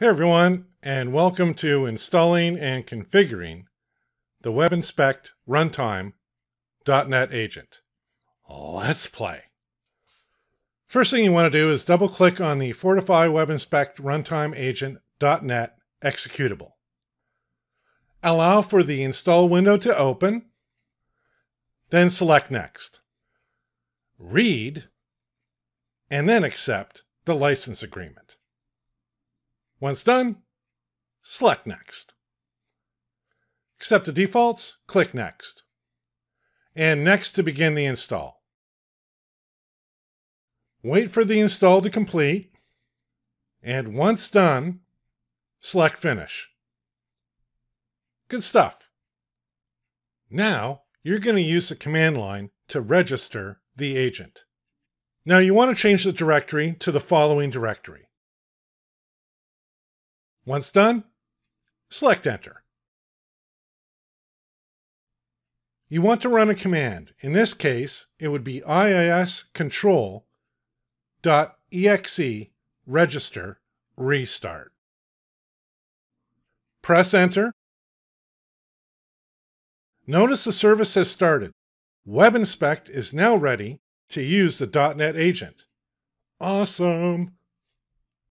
Hey everyone, and welcome to installing and configuring the WebInspect Runtime .NET Agent. Let's play. First thing you want to do is double click on the Fortify WebInspect Runtime Agent .NET executable. Allow for the install window to open, then select Next. Read, and then accept the license agreement. Once done, select Next. Accept the defaults, click Next. And Next to begin the install. Wait for the install to complete, and once done, select Finish. Good stuff. Now, you're going to use the command line to register the agent. Now you want to change the directory to the following directory. Once done, select Enter. You want to run a command. In this case, it would be IIS control.exe register restart. Press Enter. Notice the service has started. WebInspect is now ready to use the .NET agent. Awesome!